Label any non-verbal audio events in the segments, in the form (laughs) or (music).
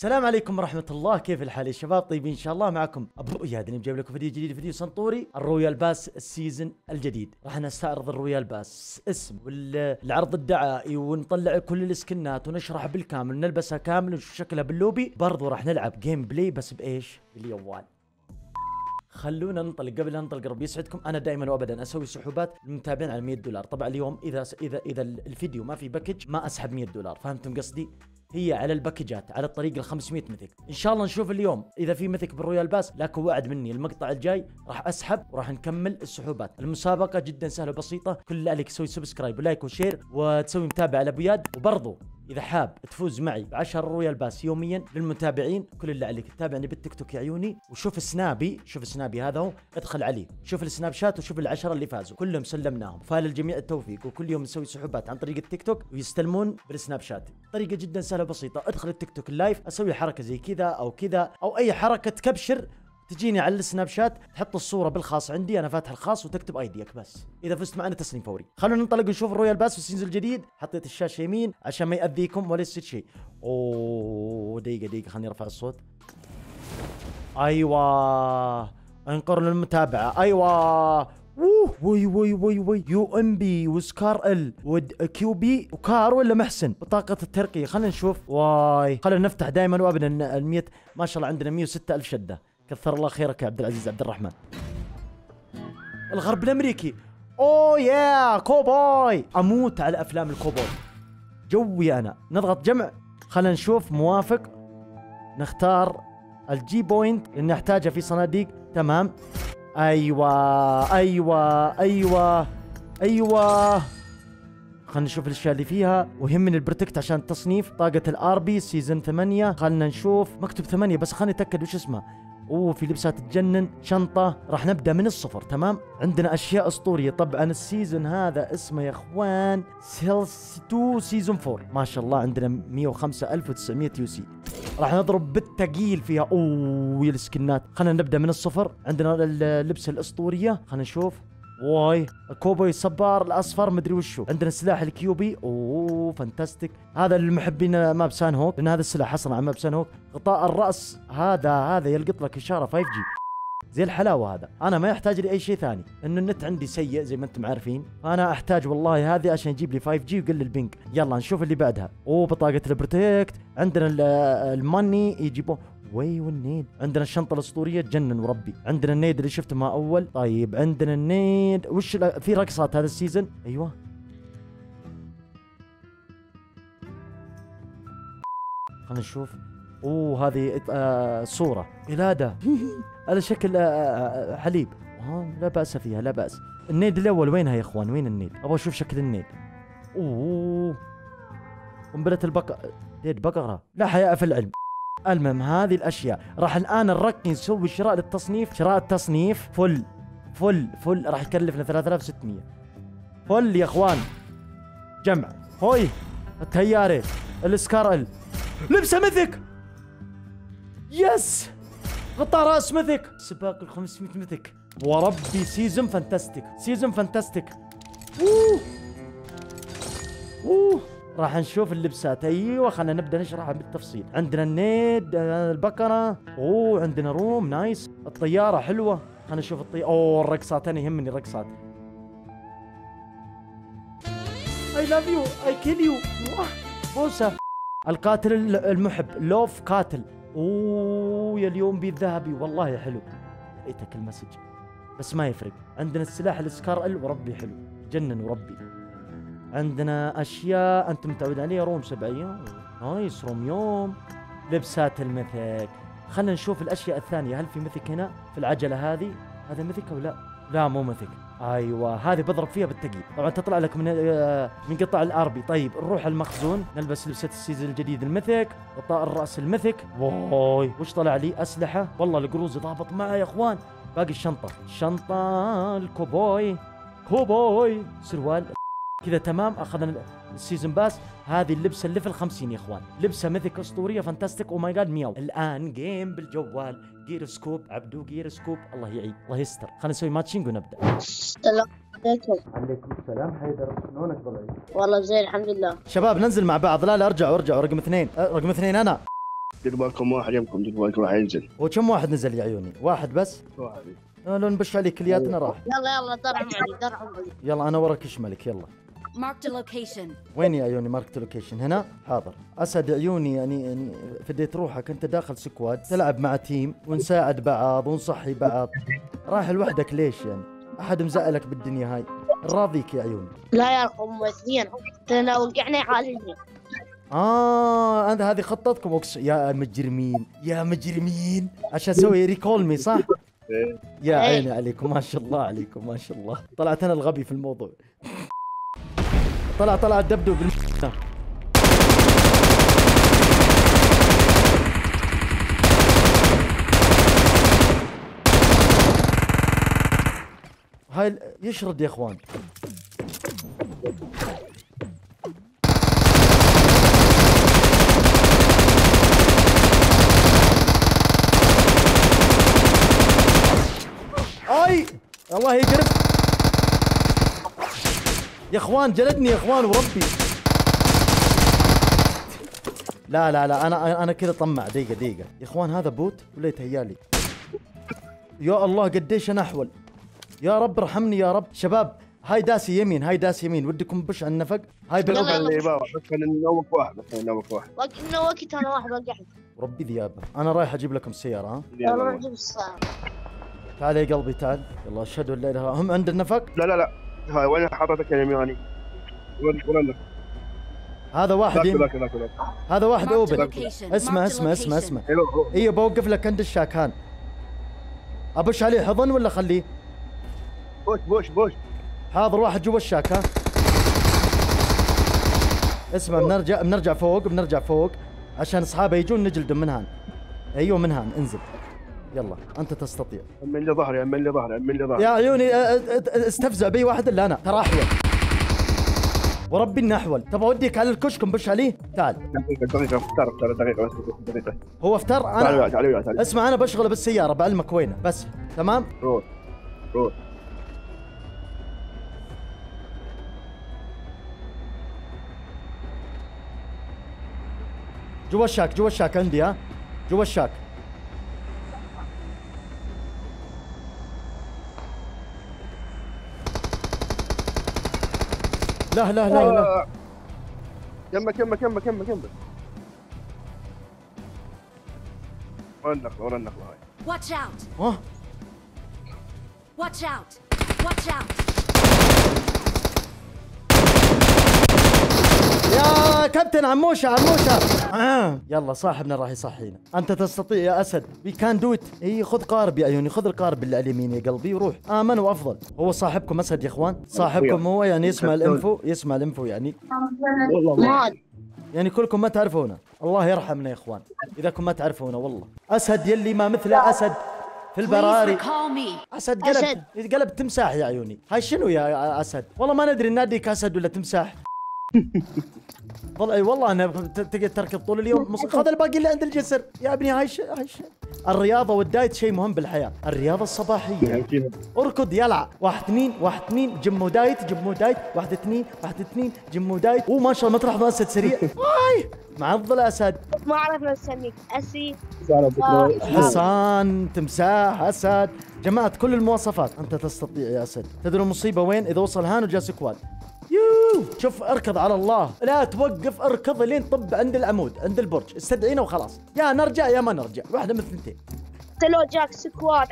السلام عليكم ورحمة الله. كيف الحال يا شباب؟ طيبين إن شاء الله معكم. أبو إياد جايب لكم فيديو جديد فيديو سنطوري ال Royale Pass ال season الجديد. راح نستعرض ال Royale Pass اسم والعرض الدعائي ونطلع كل السكنات ونشرح بالكامل نلبسها كامل ونشوف شكلها باللوبي. برضو راح نلعب gameplay بس بإيش؟ باليوال خلونا ننطلق قبل لا ننطلق ربي يسعدكم أنا دائما وابدا أسوي سحوبات للمتابعين على 100 دولار. طبعا اليوم اذا اذا إذا الفيديو ما في package ما أسحب 100 دولار. فهمتم قصدي؟ هي على الباكجات على الطريق ال 500 mythic إن شاء الله نشوف اليوم. إذا في mythic بال Royale Pass لكن وعد مني المقطع الجاي راح أسحب وراح نكمل السحوبات. المسابقة جدا سهلة وبسيطة. كل اللي عليك تسوي subscribe و like و share وتسوي متابعة على ابو ياد. وبرضو إذا حاب تفوز معي ب 10 Royale Pass يوميا للمتابعين كل اللي عليك. تتابعني بالتيك توك يا عيوني وشوف سنابي شوف سنابي هذا هو ادخل عليه. شوف السناب شات وشوف العشرة اللي فازوا. كلهم سلمناهم. فللجميع التوفيق وكل يوم نسوي سحوبات عن طريق التيك توك ويستلمون بالسناب شات. طريقة جدا سهلة وبسيطة. ادخل التيك توك ال live أسوي حركة زي كذا أو كذا أو أي حركة ت capture تجيني على السناب شات تحط الصورة بالخاص عندي أنا فاتح الخاص وتكتب ID ك بس. إذا فزت معنا تسليم فوري. خلونا ننطلق نشوف ال Royale Pass في ال season الجديد. حطيت الشاشة يمين عشان ما يأذيكم ولا يصير شيء. أوه دقيقة دقيقة خليني أرفع الصوت. أيوه. انقر للمتابعة. أيوه. ووه وي وي وي وي. UMP و SCAR-L و QB و Kar ولا محسن؟ بطاقة الترقية. خلينا نشوف. واي. خلينا نفتح دائما وابدا. ال 100 ما شاء الله عندنا 106 ألف شدة. كثر الله خيرك يا عبد العزيز عبد الرحمن. الغرب الأمريكي. أوه يا كوبوي. أموت على أفلام الكوبوي. جوي أنا. نضغط جمع. خلينا نشوف. موافق. نختار ال G point. اللي نحتاجها في صناديق. تمام. أيوه أيوه أيوه أيوه. خلينا نشوف الأشياء اللي فيها. ويهمني ال protect عشان التصنيف طاقة ال RP season 8 خلينا نشوف. مكتوب 8 بس خليني أتأكد وش اسمه. اوه في لبسات تجنن شنطة راح نبدأ من الصفر تمام؟ عندنا أشياء أسطورية. طبعا ال season هذا اسمه يا إخوان سيلز 2 season 4 ما شاء الله عندنا 105900 UC. راح نضرب بالثقيل فيها. أوه يا السكنات. خلينا نبدأ من الصفر. عندنا اللبسة الأسطورية. خلينا نشوف. واي الكوبوي الصبار الأصفر مدري وشو. عندنا السلاح ال QB. أوه fantastic. هذا للمحبين map Sanhok لأن هذا السلاح حصل على map Sanhok غطاء الرأس هذا هذا يلقط لك إشارة 5 G. زي الحلاوة هذا. أنا ما يحتاج لي اي شيء ثاني. إنه النت عندي سيء زي ما أنتم عارفين. فأنا أحتاج والله هذه عشان يجيب لي 5 G ويقلل ال ping. يلا نشوف اللي بعدها. أوه بطاقة ال protect. عندنا الماني يجيبوه وي والنيد. عندنا الشنطة الأسطورية تجنن وربي. عندنا النيد اللي شفته ما أول. طيب عندنا النيد. وش في رقصات هذا السيزون أيوه. خلينا نشوف. أوه هذه آه صورة. ولاده (laughs) هذا شكل آه آه حليب. آه لا بأس فيها لا بأس. النيد الأول وينها يا إخوان؟ وين النيد؟ أبغى أشوف شكل النيد. أوه. قنبلة البقرة. nade بقرة. لا حياء في العلم. المهم هذه الأشياء. راح الآن نركز نسوي شراء للتصنيف. شراء التصنيف full full full راح يكلفنا 3600 full يا أخوان. جمع. هوي الطيارة ال SCAR-L. لبسه mythic. yes غطاء رأس mythic. سباق ال 500 mythic وربي season fantastic season fantastic اوه اوه راح نشوف اللبسات. أيوه خلينا نبدأ نشرحها بالتفصيل. عندنا ال nade البقرة. أوه عندنا room nice. الطيارة حلوة. خلينا نشوف الطياره أوه الرقصات أنا يهمني الرقصات. I love you I kill you بوسة. القاتل المحب love قاتل. أوه يا ال UMP الذهبي والله حلو. ريتك ال message. بس ما يفرق. عندنا السلاح ال SCAR-L وربي حلو. جنن وربي. عندنا أشياء أنت متعود عليها room سبعية. nice room يوم لبسات ال mythic. خلينا نشوف الأشياء الثانية. هل في mythic هنا؟ في العجلة هذه؟ هذا mythic أو لا؟ لا مو mythic. أيوه هذه بضرب فيها بالثقيل طبعا تطلع لك من آه من قطع ال RP. طيب نروح المخزون. نلبس لبسة ال season الجديد ال mythic. غطاء الرأس ال mythic. واي. وش طلع لي؟ أسلحة. والله القروز ضابط معي يا إخوان. باقي الشنطة. الشنطه ال cowboy. cowboy. سروال. كذا تمام أخذنا ال season pass. هذه اللبسة اللي في الخمسين يا إخوان. لبسة mythic أسطورية fantastic oh my God مياو. الآن game بالجوال. جير سكوب عبدو جير سكوب الله يعيد الله يستر. خلينا نسوي matching ونبدأ. السلام عليكم. عليكم السلام حيدر شلونك ضلعي؟ والله زين الحمد لله. شباب ننزل مع بعض. لا لا ارجعوا ارجعوا رقم اثنين أه، رقم اثنين أنا. دير بالكم واحد يمكم دير بالكم راح ينزل. وكم واحد نزل يا عيوني؟ واحد بس؟ واحد. آه، لو نبش عليك كلياتنا راح. يلا يلا درع معي درع معي يلا أنا وراك شمالك يلا. Marked a location. وين يا عيوني marked location هنا؟ حاضر. أسد عيوني يعني يعني فديت روحك. أنت داخل squad. تلعب مع team ونساعد بعض ونصحي بعض. رايح لوحدك ليش يعني؟ أحد مزعلك بالدنيا هاي؟ راضيك يا عيوني. لا يا هم اثنين. لو وقعنا يعالجني آه انت هذه خطتكم. أقس... يا مجرمين. يا مجرمين. عشان أسوي ريكول مي صح؟ إيه. يا إيه. عيني عليكم. ما شاء الله عليكم. ما شاء الله. طلعت أنا الغبي في الموضوع. طلع طلع الدبدب بالم... هاي يشرد يا اخوان. آي! الله يقرب. يا اخوان جلدني يا اخوان وربي. لا لا لا أنا أنا كذا طمع. دقيقة دقيقة. يا اخوان هذا بوت ولا يتهيالي؟ يا الله قديش أنا أحول. يا رب ارحمني يا رب. شباب هاي داسي يمين هاي داسي يمين. ودكم بش على النفق هاي يلا. اللي يباوع بس نوك واحد بس نوك واحد. وقت أنا واحد وقعت ربي ذيابه أنا رايح أجيب لكم سيارة ها؟ يلا نجيب الساعة تعال يا قلبي تعال. يلا أشهد أن لا إله هم عند النفق؟ لا لا لا. هاي وين حاطتك يا يمياني وين وين هذا واحد يم... ذاك ذاك ذاك. هذا واحد أوبن. اسمع اسمع اسمع. اسمع. أيوه بوقف لك عند الشاكان. ا push عليه حضن ولا خليه؟ push push push. حاضر واحد جوا الشاك ها اسمع بنرجع بنرجع فوق بنرجع فوق. عشان أصحابه يجون نجلدهم من هان. أيوه من هان. انزل. يلا أنت تستطيع. أمن لي ظهري أمن لي ظهري أمن لي ظهري. يا عيوني استفزع بي واحد إلا أنا. ترى احول وربي إني احول تبغى اوديك على الكشك بش عليه تعال. دقيقة دقيقة اختار اختار دقيقة بس دقيقة هو افتر؟ تعال أنا وياي تعال وياي تعال. اسمع أنا بشغله بالسيارة بعلمك وينه. بس تمام؟ روح روح. جوا الشاك جوا الشاك عندي ها؟ جوا الشاك. لا لا لا لا. يمك يمك يمك يمك يمك ورا النخلة؟ ورا النخلة هاي؟ Watch out! ها؟ Watch out! Watch يا كابتن عموشة عموشة. آه. يلا صاحبنا راح يصحينا. أنت تستطيع يا أسد. we can do it إي خذ قارب يا عيوني خذ القارب اللي على اليمين يا قلبي وروح. آمن وأفضل. هو صاحبكم أسد يا إخوان؟ صاحبكم هو؟ يعني يسمع ال info يسمع ال info يعني. والله يعني كلكم ما تعرفونه. الله يرحمنا يا إخوان. إذا كنتم ما تعرفونه والله. أسد يلي ما مثله أسد في البراري. أسد قلب. قلب تمساح يا عيوني. هاي شنو يا أسد؟ والله ما ندري ناديك أسد ولا تمساح؟ والله إي والله أنا ت- تقعد تركض طول اليوم. خذ الباقي اللي عند الجسر. يا ابني هاي ش... هاي ش... الرياضة وال diet شيء مهم بالحياة. الرياضة الصباحية. يعني اركض يلع واحد اثنين واحد اثنين gym و diet gym و diet. واحد اثنين واحد اثنين gym و diet. وما شاء الله ما تلاحظ اسد سريع واي معضل أسد. ما عرفنا نسميك أسي. حصان تمساح أسد. جمعت كل المواصفات. أنت تستطيع يا أسد. تدري المصيبه وين؟ إذا وصل هان وجا squad شوف اركض على الله. لا توقف اركض لين طب عند العمود عند البرج. استدعينا وخلاص. يا نرجع يا ما نرجع. واحدة من الثنتين. حتى لو جاك squad.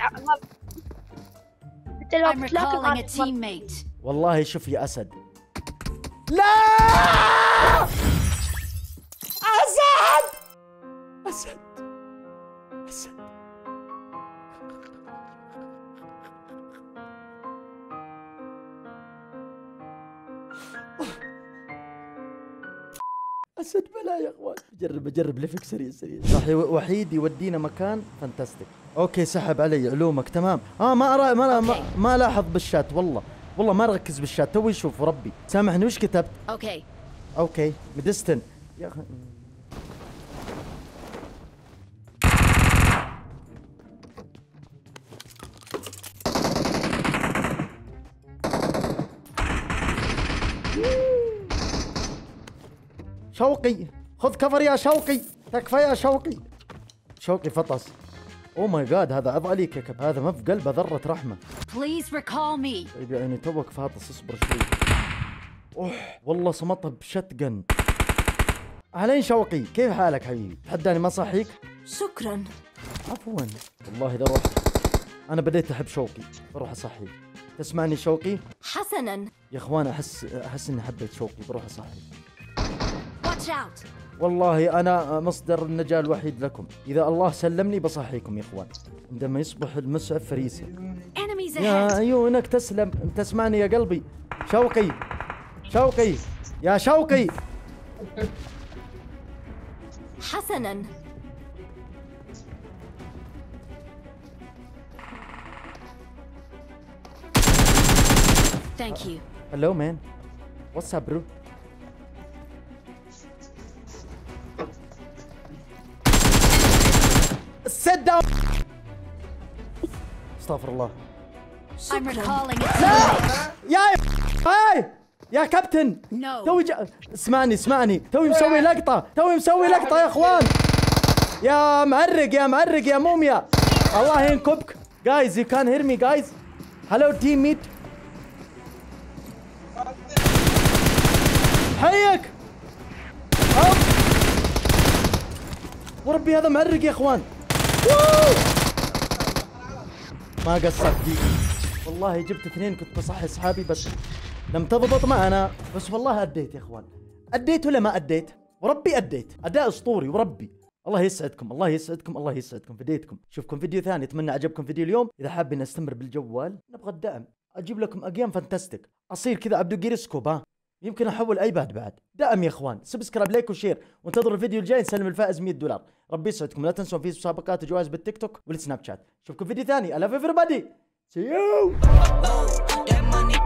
حتى لو تلاقي. والله شوف يا أسد. لا! يا أخوان. جرب اجرب لفك سريع سريع. صح وحيد يودينا مكان fantastic. Okay سحب علي علومك تمام. آه ما أرى ما ما, ما لاحظ بالشات والله. والله ما ركز بالشات توي شوف ربي. سامحني وش كتبت؟ Okay. Okay مدستن يا أخي. شوقي. خذ cover يا شوقي تكفى يا شوقي. شوقي فطس. oh my god هذا عض عليك يا كب هذا ما في قلبه ذرة رحمة. Recall me. طيب يعني توك فاطس اصبر شوي. أوه والله صمتها بشتقن أهلين شوقي كيف حالك حبيبي؟ تحداني ما صحيك؟ شكرا. عفوا. والله إذا رحت. أنا بديت أحب شوقي بروح أصحي. تسمعني شوقي؟ حسنا. يا إخوان أحس أحس إني حبيت شوقي بروح أصحي. والله أنا مصدر النجاة الوحيد لكم. إذا الله سلمني بصحيكم يا إخوان. عندما يصبح المسعف Enemies يا. عيونك تسلم. تسمعني يا قلبي. شوقي. شوقي. يا شوقي. حسنا. Thank you. hello man what's up bro أستغفر الله. يا هاي! يا كابتن. توي. اسمعني اسمعني. توي مسوي لقطة. توي مسوي لقطة يا إخوان. يا معرق يا معرق يا موميا. الله ينكبك. جايز يو كان هير مي جايز هلو تيم ميت حيك. وربي هذا معرق يا إخوان. ووو. ما قصرت. دقيقة والله جبت اثنين كنت بصحي أصحابي بس لم تضبط معنا. بس والله أديت يا إخوان. أديت ولا ما أديت؟ وربي أديت. أداء أسطوري وربي. الله يسعدكم الله يسعدكم الله يسعدكم فديتكم اشوفكم فيديو ثاني أتمنى عجبكم فيديو اليوم. إذا حابين استمر بالجوال نبغى الدعم. أجيب لكم أجيام fantastic أصير كذا عبدو جيرسكوب ها يمكن أحول iPad بعد. دعم يا إخوان subscribe like و share وانتظروا الفيديو الجاي نسلم الفائز 100 دولار. ربي يسعدكم. لا تنسون في مسابقات وجوائز بالتيك توك والسناب شات. اشوفكم فيديو ثاني. Everybody. See you! That money